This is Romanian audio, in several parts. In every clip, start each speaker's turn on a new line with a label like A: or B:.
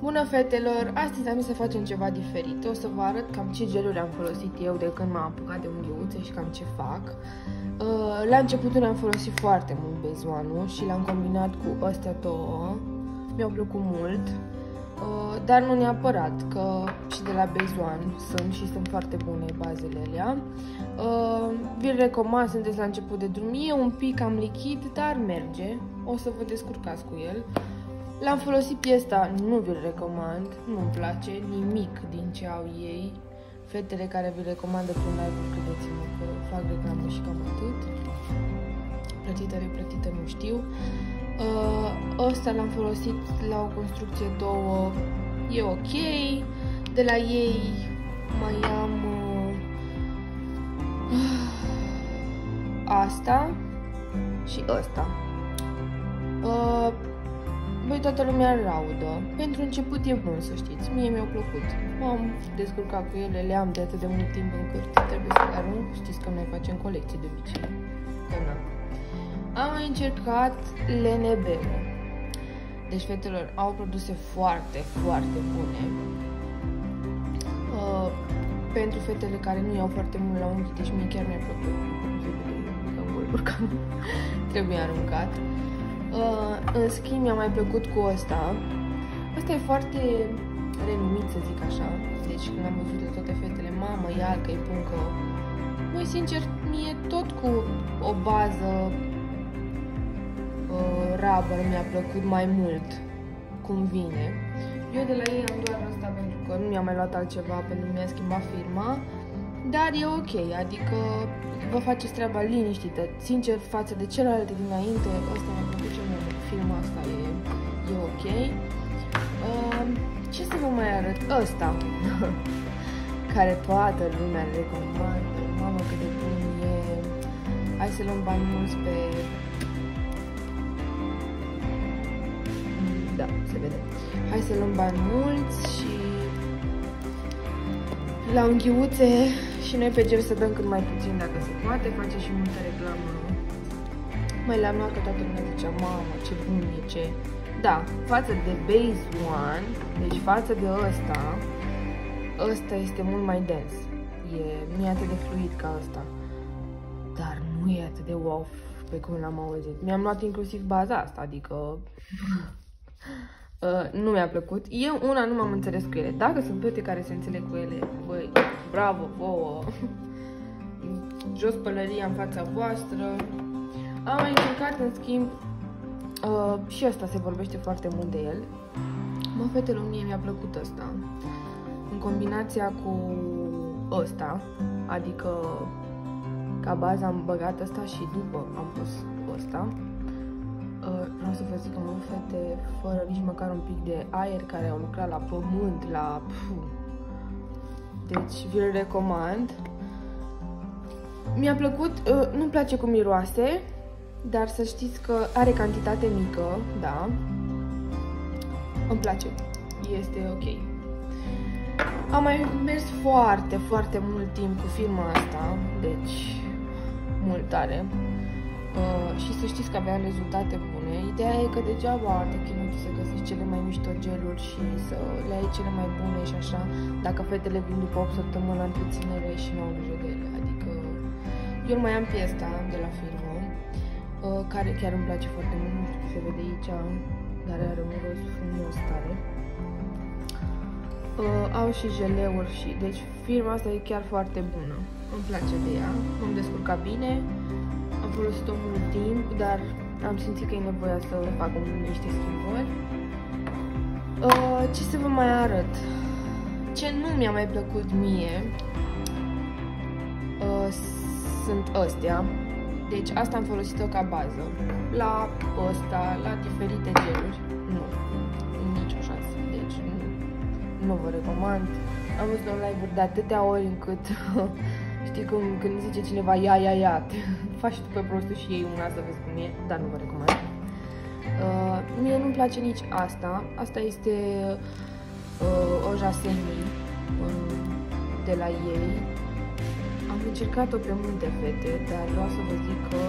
A: Bună fetelor! Astăzi am să facem ceva diferit. O să vă arăt cam ce geluri am folosit eu de când m-am apucat de unghiuțe și cam ce fac. Uh, la început am folosit foarte mult bezoanul și l-am combinat cu astea două. Mi-au plăcut mult, uh, dar nu neapărat, că și de la bezoan sunt și sunt foarte bune bazele alea. Uh, vi-l recomand, sunteți la început de drum. E un pic cam lichid, dar merge. O să vă descurcați cu el. L-am folosit piesa, nu vi-l recomand, nu-mi place nimic din ce au ei. Fetele care vi recomandă prin live-uri, credeți-mă că fac reclamă și cam atât. Plătită, replătită, nu știu. Uh, ăsta l-am folosit la o construcție două, e ok. De la ei mai am uh, asta și ăsta. Uh, Băi, toată lumea laudă. Pentru început e bun, să știți. Mie mi-au plăcut. M-am descurcat cu ele, le am de atât de mult timp încât trebuie să le arunc. Știți că noi facem colecție de obicei. Că na. Am mai încercat LNB. Deci, fetelor, au produse foarte, foarte bune. Uh, pentru fetele care nu iau foarte mult la unghi, deci mie chiar mi-a plăcut. Trebuie aruncat. Uh, în schimb, mi-a mai plăcut cu ăsta. Ăsta e foarte renumit, să zic așa. Deci când am văzut de toate fetele, mamă, ia că e puncă. Măi, sincer, mie tot cu o bază uh, rubber mi-a plăcut mai mult cum vine. Eu de la ei am doar asta pentru că nu mi-am mai luat altceva pentru că mi-a schimbat firma. Dar e ok, adică vă faceți treaba liniștită. Sincer, față de celelalte dinainte, ăsta mi-a plăcut cel mai mult. Filmul asta e, e ok. Uh, ce să vă mai arăt? Ăsta, care toată lumea le recomandă. Mamă, cât de bun e. Hai să luăm bani mulți pe... Da, se vede. Hai să luăm bani mulți și la unghiuțe și noi pe gel să dăm cât mai puțin dacă se poate, face și multă reclamă. Mai la luat că toată lumea zicea, mamă, ce bun e, ce... Da, față de Base One, deci față de ăsta, ăsta este mult mai dens. E, nu e atât de fluid ca ăsta. Dar nu e atât de wow pe cum l-am auzit. Mi-am luat inclusiv baza asta, adică... Uh, nu mi-a plăcut. Eu una nu m-am înțeles cu ele. Dacă sunt fete care se înțeleg cu ele, băi, bravo vouă! Jos pălăria în fața voastră. Am mai încercat, în schimb, uh, și asta se vorbește foarte mult de el. Mă, fetele, mie mi-a plăcut asta. În combinația cu ăsta, adică ca bază am băgat asta și după am pus ăsta. Uh, vreau să vă zic că am avut fete fără nici măcar un pic de aer care au lucrat la pământ, la... Puh. Deci vi-l recomand. Mi-a plăcut, uh, nu-mi place cum miroase, dar să știți că are cantitate mică, da. Îmi place, este ok. Am mai mers foarte, foarte mult timp cu firma asta, deci mult tare. Uh, și să știți că avea rezultate bune. Ideea e că degeaba te chinui să găsești cele mai mișto geluri și să le ai cele mai bune și așa, dacă fetele vin după 8 săptămâni la întreținere și nu au grijă de ele. Adică eu mai am piesta de la firmă, uh, care chiar îmi place foarte mult, nu știu se vede aici, dar are un roz frumos tare. Uh, au și jeleuri și, deci firma asta e chiar foarte bună. Îmi place de ea, m-am descurcat bine, am folosit-o mult timp, dar am simțit că e nevoia să fac niște schimbări. Uh, ce să vă mai arăt? Ce nu mi-a mai plăcut mie uh, sunt astea. Deci asta am folosit-o ca bază. La ăsta, la diferite geluri. Nu. Nicio șansă. Deci nu, nu vă recomand. Am văzut un live-uri de atâtea ori încât Știi cum când zice cineva ia, ia, ia, te faci tu pe prostul și ei una să vezi cum e, dar nu vă recomand. Uh, mie nu-mi place nici asta. Asta este uh, o jaseni uh, de la ei. Am încercat-o pe multe fete, dar vreau să vă zic că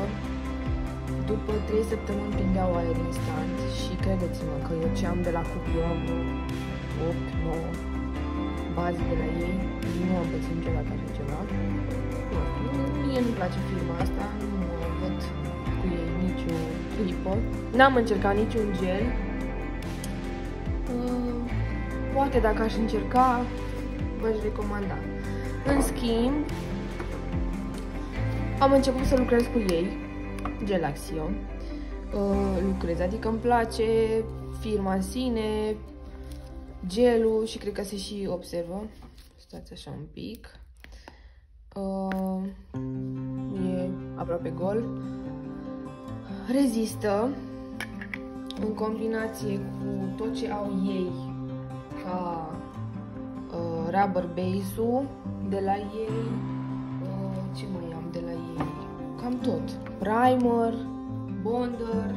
A: după 3 săptămâni prindeau aer instant și credeți-mă că eu ce am de la Cupion 8, 9 baze de la ei. Nu am găsit niciodată așa ceva. Nu știu, mie nu-mi place firma asta, nu văd cu ei nicio clipă. N-am încercat niciun gel. Uh, poate dacă aș încerca, v-aș recomanda. În schimb, am început să lucrez cu ei, Gelaxion. Uh, lucrez, adică îmi place firma în sine, gelul și cred că se și observă. Stați așa un pic. Uh, e aproape gol. Rezistă în combinație cu tot ce au ei ca uh, rubber base-ul de la ei. Uh, ce mai am de la ei? Cam tot. Primer, bonder,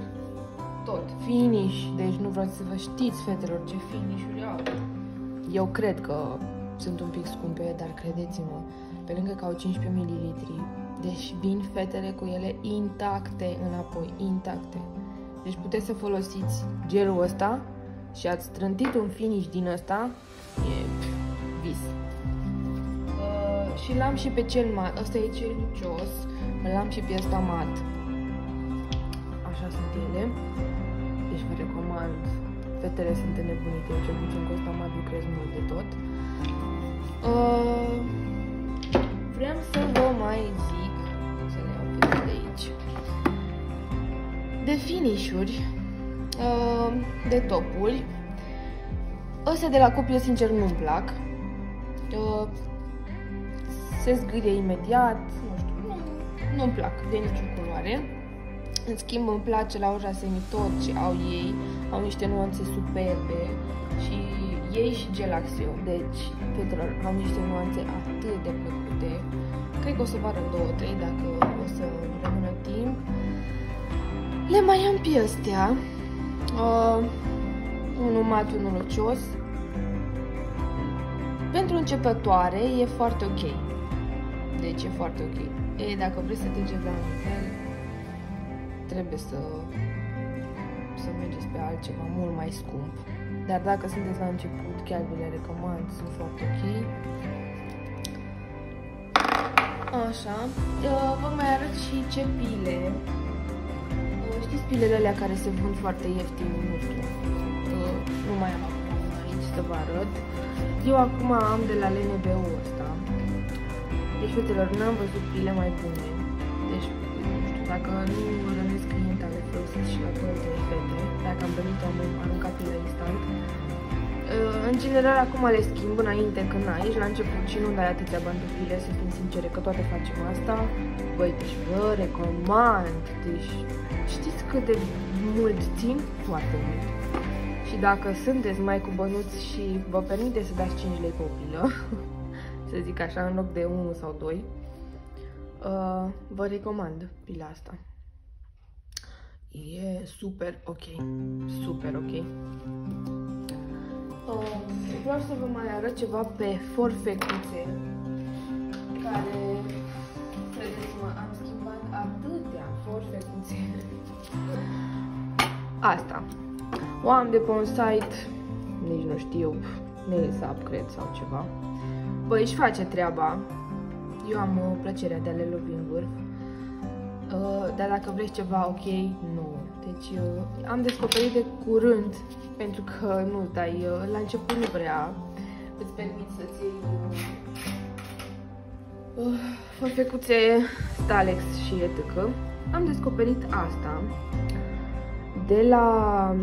A: tot. Finish. Deci nu vreau să vă știți, fetelor, ce finish-uri au. Eu cred că sunt un pic scumpe, dar credeți-mă, pe lângă că au 15 ml, deci vin fetele cu ele intacte înapoi, intacte. Deci puteți să folosiți gelul ăsta și ați strântit un finish din ăsta, e vis. Uh, și l-am și pe cel mat, ăsta e cel lucios, l-am și pe ăsta mat. Așa sunt ele. Deci vă recomand. Fetele sunt înnebunite, eu cel puțin cu ăsta mat lucrez mult de tot. Uh, vreau să vă mai zic, să le iau pe de aici, de finish-uri, uh, de topuri. Astea de la copil, sincer, nu-mi plac. Uh, se zgârie imediat, nu știu, nu, nu-mi plac de nicio culoare. În schimb, îmi place la Oja tot ce au ei, au niște nuanțe superbe și ei și Gelaxio, deci, fetelor, au niște nuanțe atât de plăcute. Cred că o să vă arăt două, trei, dacă o să rămână timp. Le mai am pe astea. Uh, unul mat, unul lucios. Pentru începătoare e foarte ok. Deci e foarte ok. E, dacă vreți să treceți la un nivel, trebuie să, să mergeți pe altceva mult mai scump. Dar dacă sunteți la început, chiar vi le recomand, sunt foarte ok. Așa, uh, vă mai arăt și ce pile. Uh, știți pilele alea care se vând foarte ieftin, nu știu, uh, nu mai am acum aici să vă arăt. Eu acum am de la LNB-ul ăsta. Deci, fetelor, n-am văzut pile mai bune. Deci, nu știu, dacă nu rănesc client ale folosesc și la două, trei fete. Dacă am venit, am aruncat pile instant. În general, acum le schimb înainte când aici, la început și nu dai atâția bani pe pile, să fim sincere, că toate facem asta. Băi, deci vă recomand, deci știți cât de mult țin? Foarte mult. Și dacă sunteți mai cu bănuți și vă permite să dați 5 lei pe o pilă, să zic așa, în loc de 1 sau 2, uh, vă recomand pila asta. E super ok, super ok. Uh, vreau să vă mai arăt ceva pe forfecuțe care, credeți-mă, am schimbat atâtea forfecuțe. Asta. O am de pe un site, nici nu știu, Nailsap, cred, sau ceva. Băi, își face treaba. Eu am uh, plăcerea de a le lovi în vârf. Uh, dar dacă vreți ceva ok, nu. Deci uh, am descoperit de curând, pentru că nu dai, uh, la început nu prea îți permit să-ți iei uh, uh, forfecuțe Stalex și etc. Am descoperit asta de la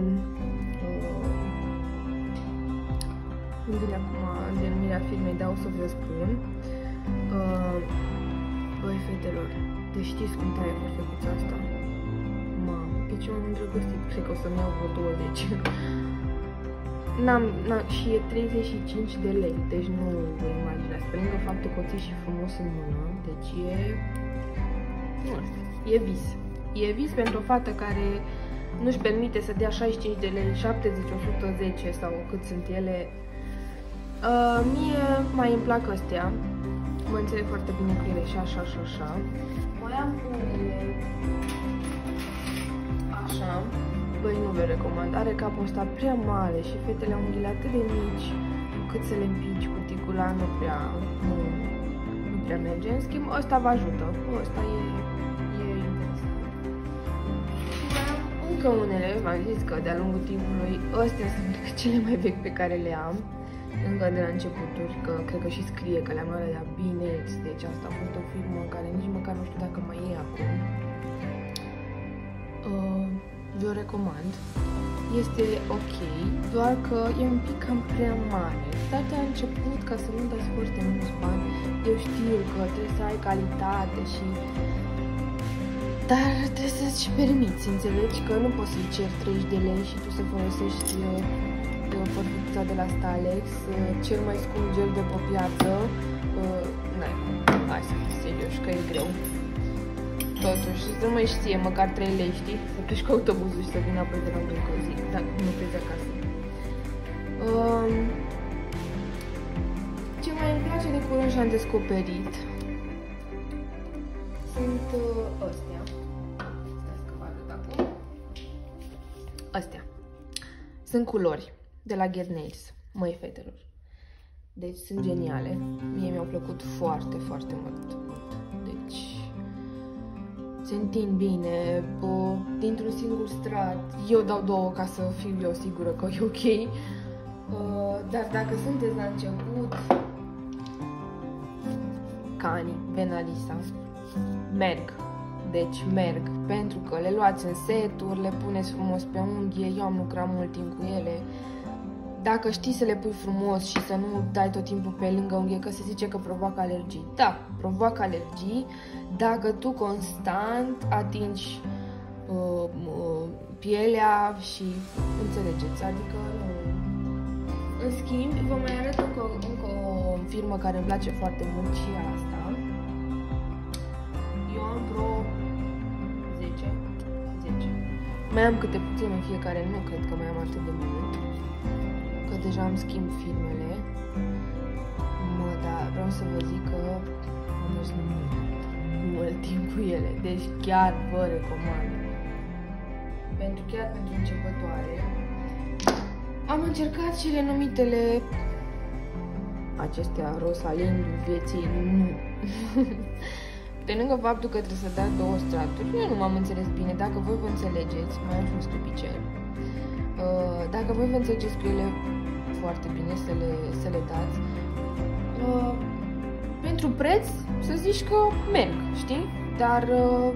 A: îmi vine acum denumirea firmei, dar o să vă spun. Uh, băi, fetelor, deci știți cum taie forfecuța asta? Mamă, pe ce m-am îndrăgostit, cred că o să-mi iau vreo 20. N-am, n-am, și e 35 de lei, deci nu vă imaginați. Pe lângă faptul că o ții și frumos în mână, deci e... Nu știu, e vis. E vis pentru o fată care nu-și permite să dea 65 de lei, 70, 110 sau cât sunt ele. Uh, mie mai îmi plac astea. Mă înțeleg foarte bine cu ele și așa și așa. Mai am unele așa. Băi, nu vă recomand. Are capul ăsta prea mare și fetele unghiile atât de mici, cât să le împici cu ticula, nu prea, nu, nu prea merge. În schimb, ăsta vă ajută. Ăsta e, e interesant. Încă unele, v-am zis că de-a lungul timpului, astea sunt cele mai vechi pe care le am încă de la începuturi, că cred că și scrie că le-am luat la Binex, deci asta a fost o firmă care nici măcar nu știu dacă mai e acum. Uh, vi-o recomand. Este ok, doar că e un pic cam prea mare. Dar de la început, ca să nu dați foarte mulți bani, eu știu că trebuie să ai calitate și dar trebuie să-ți permiți, înțelegi că nu poți să-i ceri 30 de lei și tu să folosești uh, forfița de la Stalex, uh, cel mai scump gel de pe piață. Uh, n-ai cum, hai să fii serios, că e greu. Totuși, să nu mai știe, măcar 3 lei, știi? Să pleci cu autobuzul și să vină apoi de la muncă o zi, dacă nu pleci acasă. Um, ce mai îmi place de curând și am descoperit sunt uh, astea. Stai că vă arăt acum. Astea. Sunt culori de la Get Nails, măi fetelor. Deci sunt geniale. Mie mi-au plăcut foarte, foarte mult. Deci se întind bine, dintr-un singur strat. Eu dau două ca să fiu eu sigură că e ok. Uh, dar dacă sunteți la început, Cani, Venalisa, merg. Deci merg, pentru că le luați în seturi, le puneți frumos pe unghie, eu am lucrat mult timp cu ele, dacă știi să le pui frumos și să nu dai tot timpul pe lângă unghie, că se zice că provoacă alergii. Da, provoacă alergii dacă tu constant atingi uh, uh, pielea și înțelegeți, adică nu. În schimb, vă mai arăt încă, încă o firmă care îmi place foarte mult și asta. Eu am vreo 10, 10. Mai am câte puțin în fiecare, nu cred că mai am atât de mult deja am schimb filmele. Mă, dar vreau să vă zic că am mers mult, mult timp cu ele. Deci chiar vă recomand. Pentru chiar pentru începătoare. Am încercat cele numitele acestea Rosalindu vieții nu. Pe lângă faptul că trebuie să dați două straturi, eu nu m-am înțeles bine. Dacă voi vă înțelegeți, mai am și un stupicel. Uh, dacă voi vă înțelegeți cu ele, foarte bine să le, să le dați. Uh, pentru preț, să zici că merg, știi? Dar uh,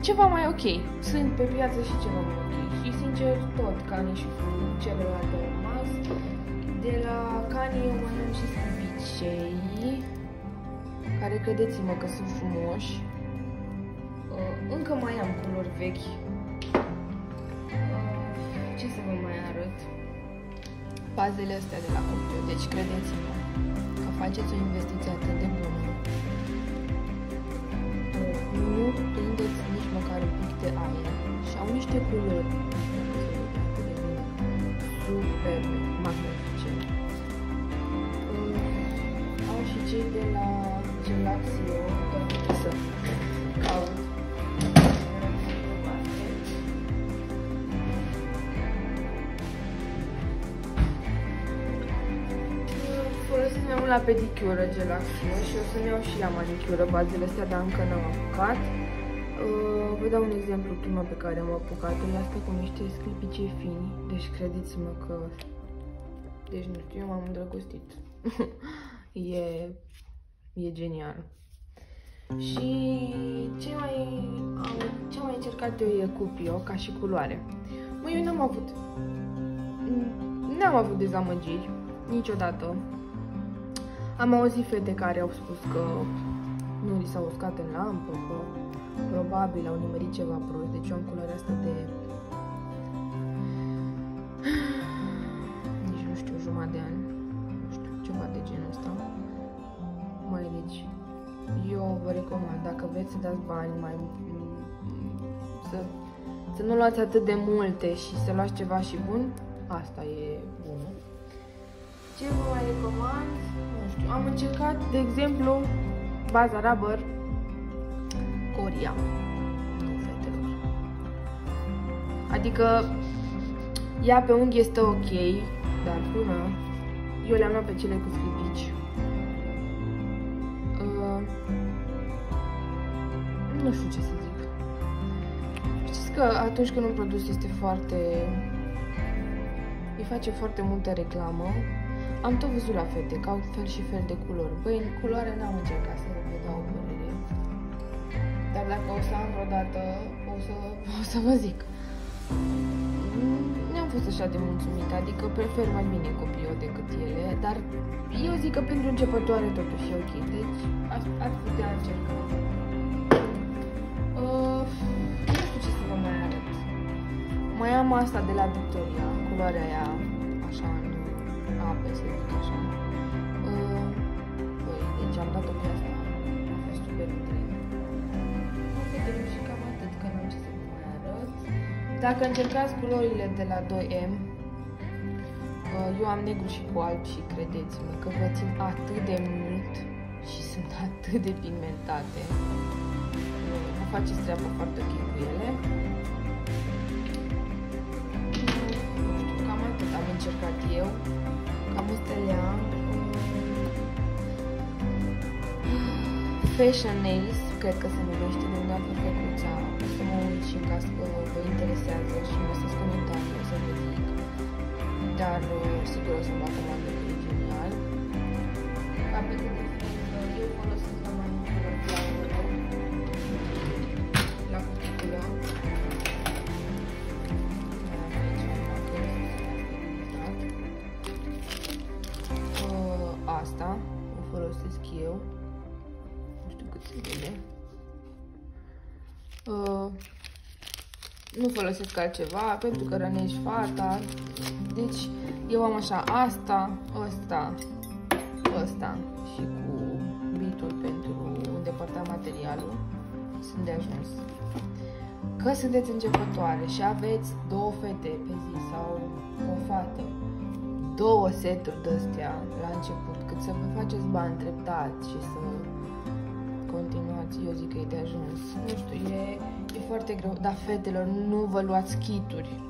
A: ceva mai ok. Sunt pe piață și ceva mai ok. Și sincer, tot Cani și celelalte au rămas. De la Cani eu mai am și scubicei, care credeți-mă că sunt frumoși. Uh, încă mai am culori vechi ce să vă mai arăt? Bazele astea de la Copio. Deci credeți-mă că faceți o investiție atât de bună. Nu prindeți nici măcar un pic de aer și au niște culori super la pedicură gelaxio și o să-mi iau și la manicură bazele astea, dar încă n-am apucat. Uh, vă dau un exemplu, prima pe care am apucat-o, e asta cu niște sclipicei fini, deci credeți-mă că... Deci nu știu, eu m-am îndrăgostit. e... e genial. Și ce mai, am, ce mai încercat eu e Cupio, ca și culoare. Mă, eu n-am avut... N-am avut dezamăgiri, niciodată. Am auzit fete care au spus că nu li s-au uscat în lampă, că probabil au nimerit ceva prost, deci eu am culoarea asta de nici nu știu, jumătate de ani, nu știu, ceva de genul ăsta. Mai deci, eu vă recomand, dacă vreți să dați bani mai să, să nu luați atât de multe și să luați ceva și bun, asta e bună. Ce vă mai recomand? știu, am încercat, de exemplu, baza rubber Coria. Nu, fetelor. Adică ea pe unghi este ok, dar până eu le-am luat pe cele cu sclipici. Uh, nu știu ce să zic. Știți că atunci când un produs este foarte... îi face foarte multă reclamă, am tot văzut la fete, că au fel și fel de culori. Băi, în culoare n-am încercat să vă dau o părere. Dar dacă o să am vreodată, o să, o să vă zic. Nu am fost așa de mulțumită, adică prefer mai bine copii decât ele, dar eu zic că pentru începătoare totuși e ok, deci ar, ar putea încerca. Uh, nu știu ce să vă mai arăt. Mai am asta de la Victoria, culoarea aia, așa, în ape, să zic așa. Uh, băi, deci am dat-o pe asta, a fost super tren. Vedem și cam atât, că nu am ce să vă mai arăt. Dacă încercați culorile de la 2M, uh, eu am negru și cu alb și credeți-mă că vă țin atât de mult și sunt atât de pigmentate. Uh, vă faceți treaba foarte ok cu ele. Nu știu, cam atât am încercat eu. Cam astea le am. Fashion Nails, cred că se numește de doar făcuța. O să mă uit și în caz că vă interesează și mă să comentarii, o să vă zic. Dar uh, sigur o să mă comandă că e genial. Capete de friză, eu Nu știu cât se vede. Uh, nu folosesc altceva pentru că rănești fata. Deci eu am așa asta, ăsta, ăsta și cu bitul pentru îndepărta materialul. Sunt de ajuns. Că sunteți începătoare și aveți două fete pe zi sau o fată, două seturi de-astea la început, cât să vă faceți bani treptat și să continuați, eu zic că e de ajuns. Nu știu, e, e foarte greu, dar fetelor, nu vă luați kituri.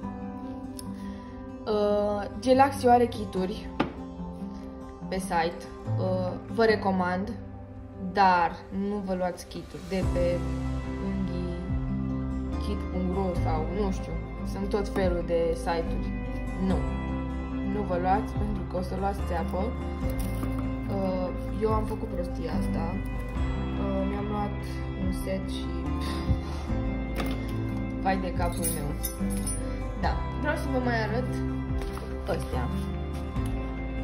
A: Uh, Gelaxio are kituri pe site, uh, vă recomand, dar nu vă luați kituri de pe unghii kit.ro sau nu știu, sunt tot felul de site-uri. Nu. Nu vă luați pentru că o să luați țeapă. Uh, eu am făcut prostia asta. Uh, mi-am luat un set și vai de capul meu. Da, vreau să vă mai arăt ăstea.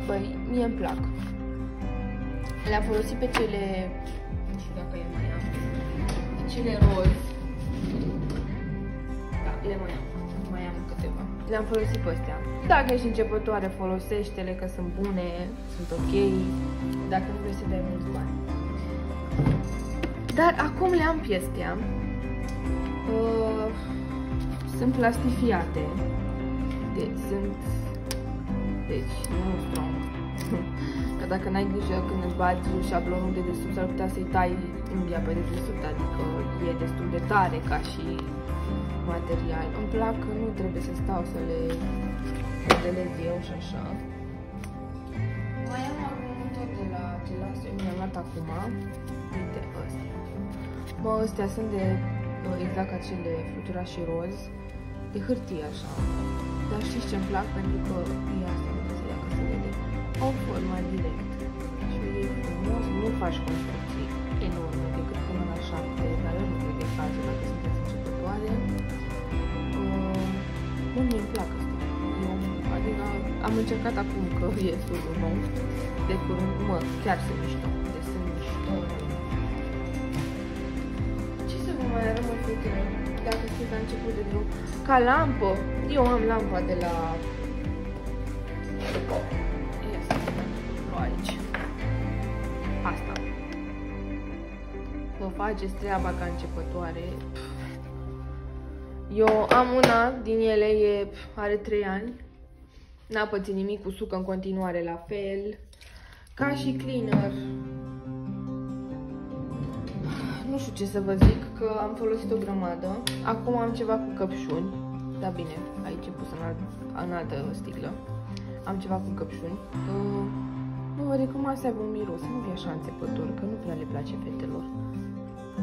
A: Băi, mie îmi plac. Le-am folosit pe cele, nu știu dacă e mai am, pe cele roz. Da, le mai am, mai am câteva. Le-am folosit pe astea. Dacă ești începătoare, folosește-le că sunt bune, sunt ok. Dacă nu vrei să dai mulți bani. Dar acum le am pe astea. Uh, sunt plastifiate. Deci sunt... Deci, nu strong. Că dacă n-ai grijă când îți bagi șablonul de desubt, s-ar putea să-i tai unghia pe desubt, adică e destul de tare ca și material. Îmi plac că nu trebuie să stau să le modelez eu și așa. Mai am acum tot de la Gelaxio, mi-am luat acum. Uite, ăstea. Bă, ăstea sunt de exact ca cele fluturași roz, de hârtie așa. Dar știți ce-mi plac? Pentru că e asta, vedeți, dacă se vede, au forma direct. Și e frumos, nu faci construcții enorme, decât până la șapte, dar eu nu cred că e cazul dacă sunteți începătoare. Uh, nu, mie îmi plac asta. Eu, adică am încercat acum că e surul nou, de curând, mă, chiar sunt mișto, deci sunt mișto. Să vă mai arăt, mă, fetele? Dacă sunt la început de drum. Ca lampă, eu am lampa de la... Este, aici. Asta. Vă faceți treaba ca începătoare. Eu am una din ele, e, are 3 ani. N-a pățit nimic cu sucă în continuare la fel. Ca și cleaner. Nu știu ce să vă zic, că am folosit o grămadă. Acum am ceva cu căpșuni. Da bine, aici e pus în, alt, în altă sticlă. Am ceva cu căpșuni. Uh, nu văd cum să aibă un miros, nu fie așa înțepător, că nu prea le place fetelor.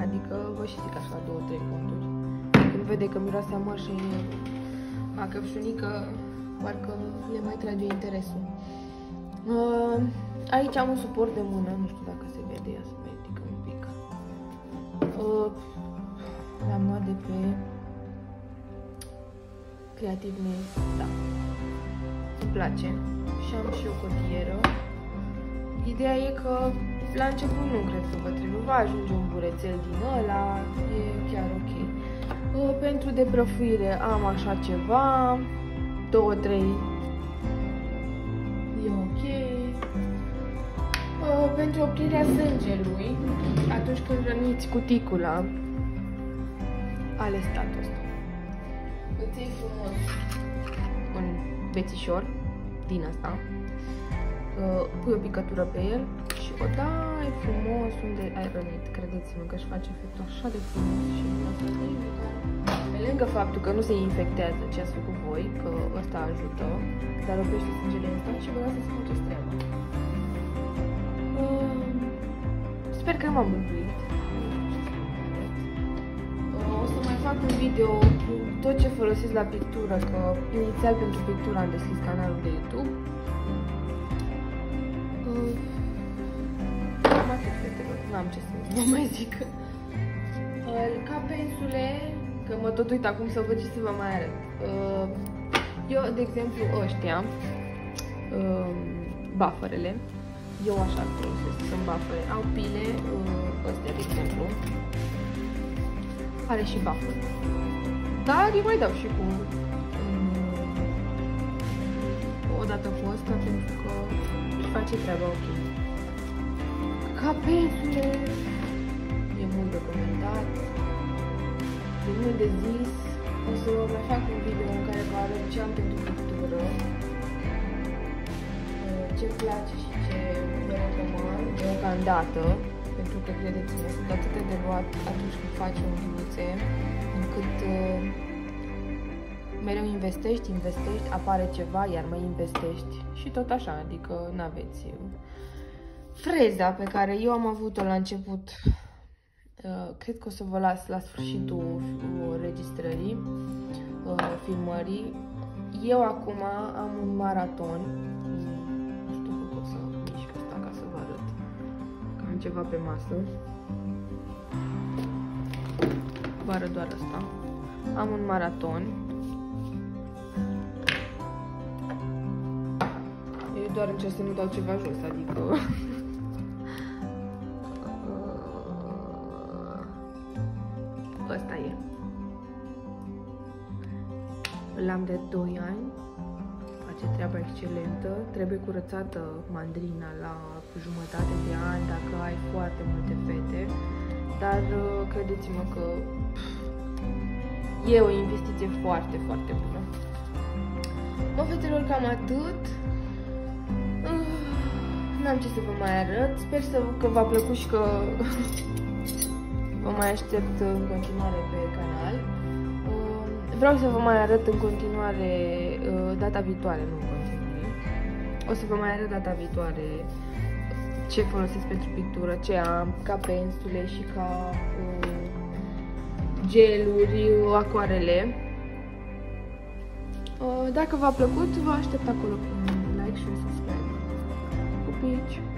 A: Adică vă și zic așa două, trei conturi. Când vede că miroase a măr și a căpșunică, parcă le mai trage interesul. Uh, aici am un suport de mână, nu știu dacă se vede, ia Uh, L-am luat de pe Creative Nails, da. Îmi place. Și am și o cotieră. Ideea e că la început nu cred că vă trebuie, va ajunge un burețel din ăla, e chiar ok. Uh, pentru deprăfuire am așa ceva, două, trei, pentru oprirea sângelui, atunci când răniți cuticula, ales statul ăsta. Îți iei frumos un bețișor din asta, uh, pui o picătură pe el și o dai frumos unde ai rănit. Credeți-mă că își face efectul așa de frumos și pe lângă faptul că nu se infectează ce ați făcut voi, că ăsta ajută, dar oprește sângele instant și vă lasă să sper că m-am mântuit. fac un video cu tot ce folosesc la pictură, că inițial pentru pictură am deschis canalul de YouTube. Uh, am atât, fetelor, n-am ce să vă mai zic. Uh, ca pensule, că mă tot uit acum să văd ce să vă mai arăt. Uh, eu, de exemplu, ăștia, bufferele, eu așa folosesc, sunt buffere, au pile, ăstea, de exemplu, are și baful. Dar îi mai dau și cu um, o dată cu asta pentru că își face treaba ok. Ca pensule e mult de comentat, e mult de zis. O să mai fac un video în care vă arăt ce am pentru pictură, uh, ce place și ce vă recomand deocamdată pentru că, credeți-mă, sunt atât de luat atunci când faci o vinuțe, încât uh, mereu investești, investești, apare ceva, iar mai investești și tot așa, adică nu aveți freza pe care eu am avut-o la început. Uh, cred că o să vă las la sfârșitul registrării, uh, filmării. Eu acum am un maraton ceva pe masă. Vă doar asta. Am un maraton. Eu doar încerc să nu dau ceva jos, adică... Ăsta e. L-am de 2 ani face treaba excelentă. Trebuie curățată mandrina la jumătate de an dacă ai foarte multe fete, dar uh, credeți-mă că e o investiție foarte, foarte bună. Mă, fetelor, cam atât. Uh, n-am ce să vă mai arăt. Sper să, că v-a plăcut și că vă mai aștept în continuare pe canal. Vreau să vă mai arăt în continuare uh, data viitoare, nu în continuare. O să vă mai arăt data viitoare ce folosesc pentru pictură, ce am, ca pensule și ca uh, geluri, acoarele. Uh, dacă v-a plăcut, vă aștept acolo cu un like și un subscribe. Pupici!